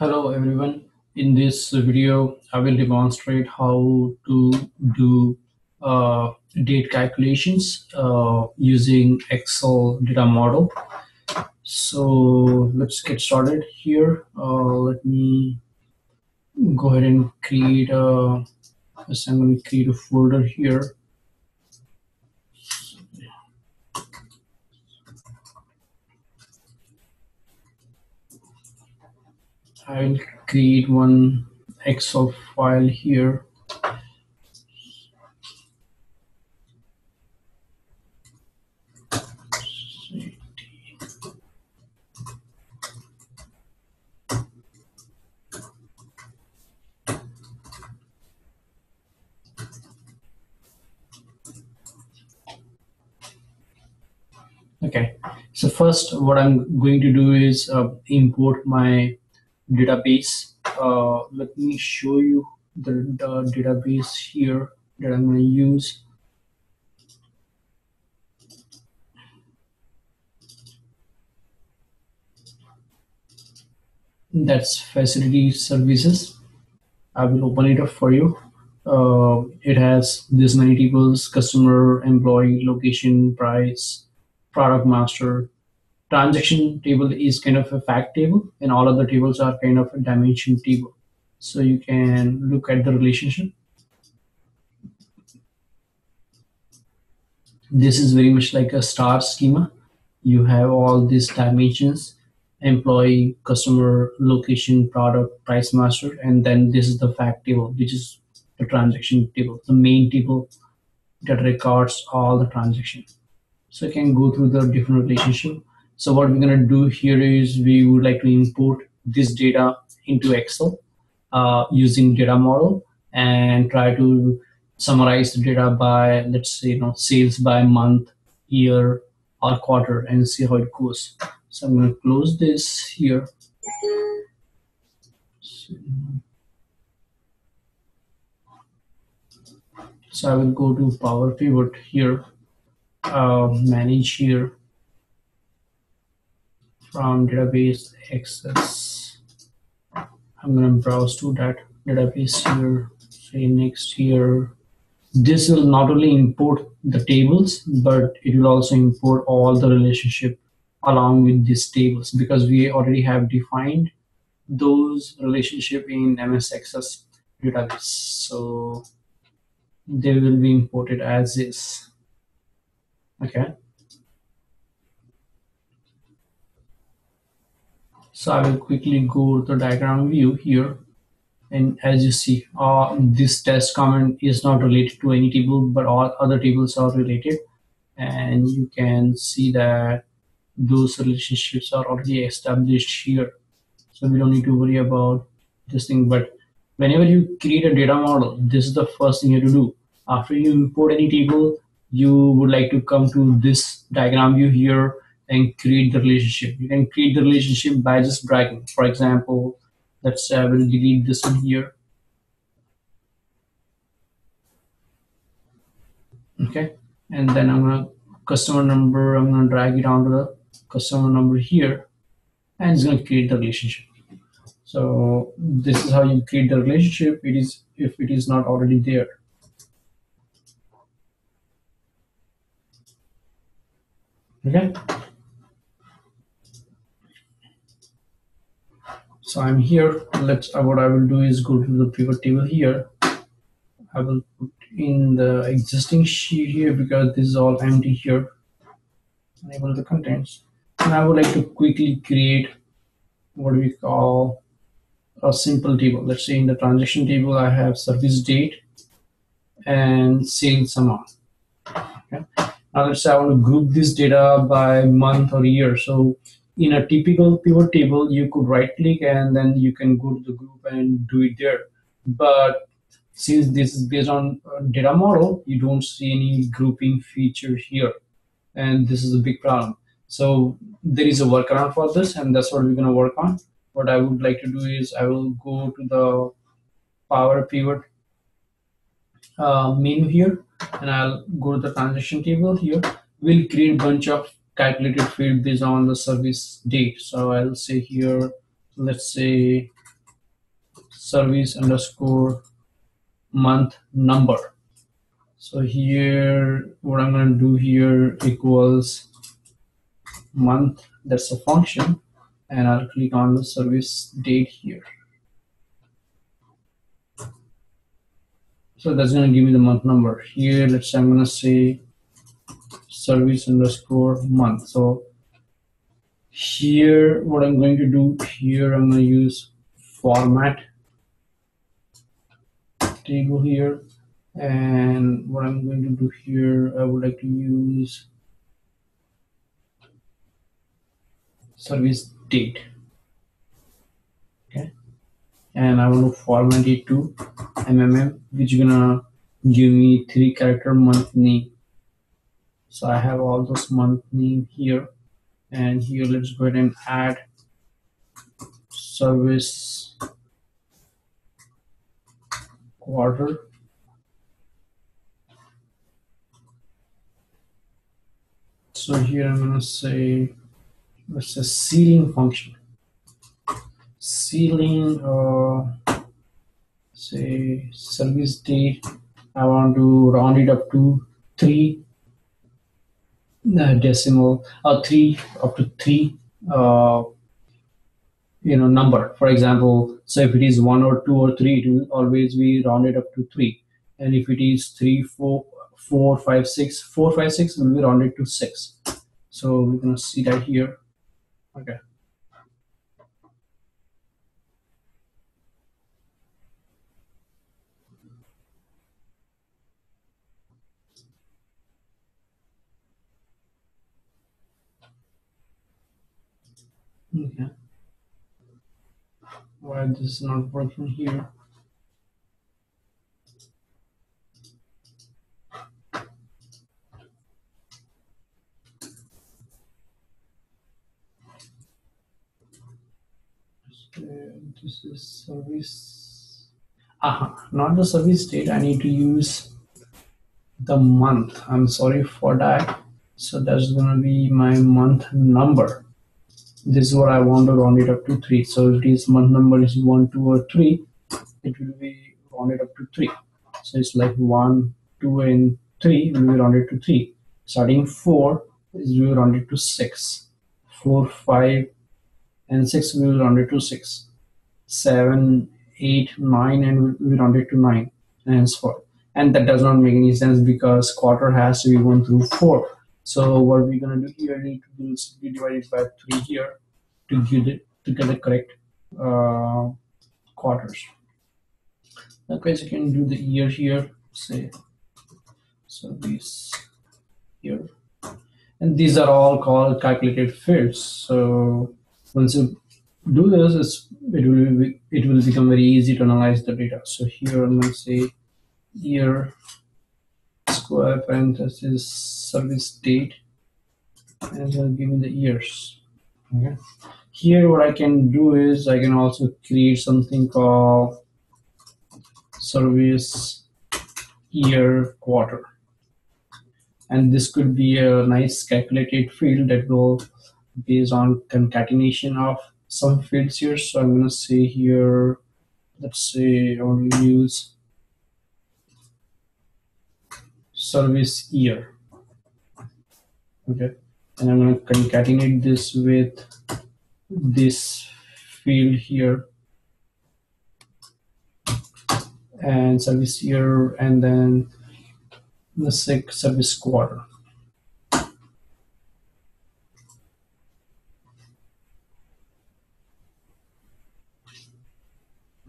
Hello everyone. In this video, I will demonstrate how to do uh, date calculations uh, using Excel data model. So let's get started here. Uh, let me go ahead and create a, so I'm going to create a folder here. I'll create one Excel file here. Okay, so first what I'm going to do is uh, import my database. Uh, let me show you the, the database here that I'm going to use. That's facility services. I will open it up for you. Uh, it has this many tables, customer, employee, location, price, product master, transaction table is kind of a fact table and all other tables are kind of a dimension table. So you can look at the relationship. This is very much like a star schema. You have all these dimensions employee customer location product price master and then this is the fact table which is the transaction table the main table that records all the transactions. So you can go through the different relationship so what we're going to do here is we would like to import this data into Excel uh, using data model and try to summarize the data by, let's say, you know, sales by month, year, or quarter and see how it goes. So I'm going to close this here. So I will go to Power Pivot here, uh, manage here, from database access. I'm going to browse to that database here, say next here. This will not only import the tables, but it will also import all the relationship along with these tables because we already have defined those relationship in MS Access database. So they will be imported as is. Okay. So I will quickly go to the diagram view here. And as you see, uh, this test comment is not related to any table, but all other tables are related. And you can see that those relationships are already established here. So we don't need to worry about this thing. But whenever you create a data model, this is the first thing you have to do. After you import any table, you would like to come to this diagram view here and create the relationship. You can create the relationship by just dragging. For example, let's say I will delete this one here. Okay, and then I'm gonna customer number, I'm gonna drag it onto the customer number here, and it's gonna create the relationship. So this is how you create the relationship. It is if it is not already there. Okay. So I'm here. Let's uh, what I will do is go to the pivot table here. I will put in the existing sheet here because this is all empty here. Enable the contents. And I would like to quickly create what we call a simple table. Let's say in the transaction table, I have service date and sales amount. Okay. Now let's say I want to group this data by month or year. So in a typical pivot table, you could right click and then you can go to the group and do it there. But since this is based on data model, you don't see any grouping feature here. And this is a big problem. So there is a workaround for this and that's what we're going to work on. What I would like to do is I will go to the power pivot uh, menu here and I'll go to the transaction table here. We'll create bunch of calculated field based on the service date. So I'll say here, let's say service underscore month number. So here what i'm going to do here equals month that's a function and i'll click on the service date here. So that's going to give me the month number. Here let's say i'm going to say service underscore month. So here what i'm going to do here i'm going to use format table here. And what I'm going to do here I would like to use service date. Okay. And I want to format it to MMM which is gonna give me three character month name so I have all those month name here. And here let's go ahead and add service quarter. So here I'm gonna say let's say ceiling function. Ceiling uh, say service date I want to round it up to three decimal or uh, three up to three uh, you know number. For example so if it is one or two or three it will always be rounded up to three. And if it is three four four five six four five six will be rounded to six. So we're gonna see that here. Okay okay. Why does not from here? This is service. Uh, not the service date. I need to use the month. I'm sorry for that. So that's gonna be my month number this is what I want to round it up to 3 so if this month number is 1 2 or 3 it will be rounded up to 3 so it's like 1 2 and 3 will be rounded to 3 starting 4 is will be rounded to 6 4 5 and 6 will be rounded to 6 7 8 9 and we round it to 9 and so forth and that does not make any sense because quarter has to be 1 through 4 so what we're going to do here, need to do simply divide it by 3 here to get it to get the correct uh, quarters. Likewise you can do the year here say so this here. And these are all called calculated fields. So once you do this, it will be, it will become very easy to analyze the data. So here I'm to say year square parenthesis service date and then give me the years. Okay. Here what I can do is I can also create something called service year quarter. And this could be a nice calculated field that will based on concatenation of some fields here. So I'm going to say here, let's say I want to use service year. Okay. And I'm going to concatenate this with this field here and service year and then the six service quarter.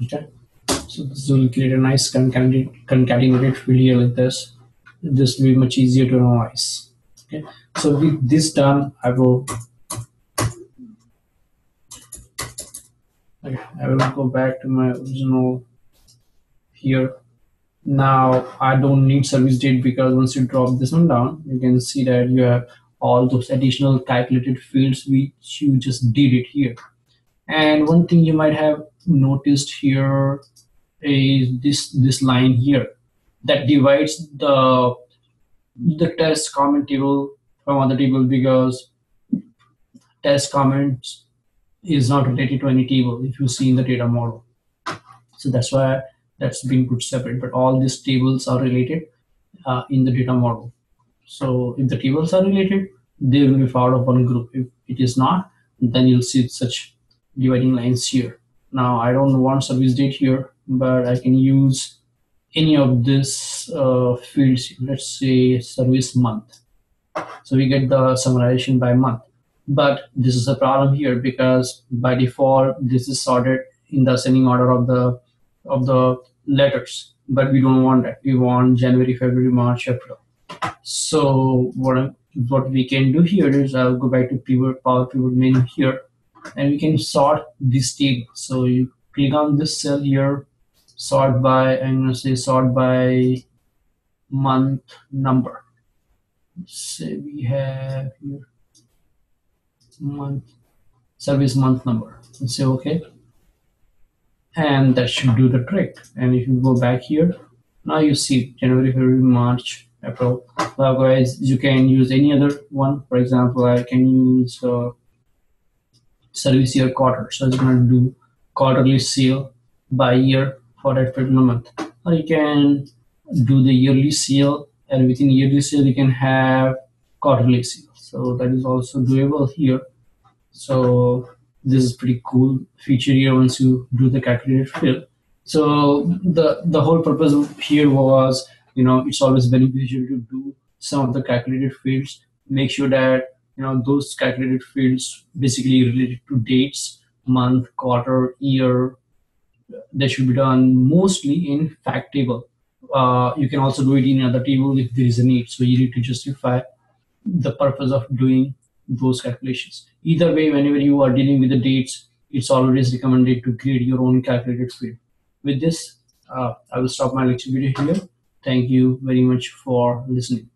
Okay. So this will create a nice concatenated field here like this. This will be much easier to analyze. Okay. So with this done, I will okay, I will go back to my original here. Now I don't need service date because once you drop this one down, you can see that you have all those additional calculated fields which you just did it here. And one thing you might have noticed here is this this line here that divides the the test comment table from other table because test comments is not related to any table if you see in the data model So that's why that's being put separate. But all these tables are related uh, in the data model. So if the tables are related, they will be part of one group. If it is not, then you'll see such dividing lines here. Now I don't want service date here, but I can use any of this uh, fields. Let's say service month. So we get the summarization by month. But this is a problem here because by default this is sorted in the ascending order of the of the letters. But we don't want that. We want January, February, March, April. So what what we can do here is I'll go back to pivot power pivot menu here and we can sort this table. So you click on this cell here, sort by I'm gonna say sort by month number. Say we have here month service month number. Say okay. And that should do the trick. And if you go back here now you see january february march april. Likewise you can use any other one. For example i can use uh, service year quarter. So it's going to do quarterly sale by year for that particular month or you can do the yearly sale and within yearly sale you can have quarterly sale so that is also doable here so this is pretty cool feature here once you do the calculated field. So the the whole purpose here was, you know, it's always beneficial to do some of the calculated fields. Make sure that you know those calculated fields basically related to dates, month, quarter, year. They should be done mostly in fact table. Uh, you can also do it in other table if there is a need. So you need to justify the purpose of doing those calculations. Either way, whenever you are dealing with the dates, it's always recommended to create your own calculated field. With this, uh, I will stop my lecture video here. Thank you very much for listening.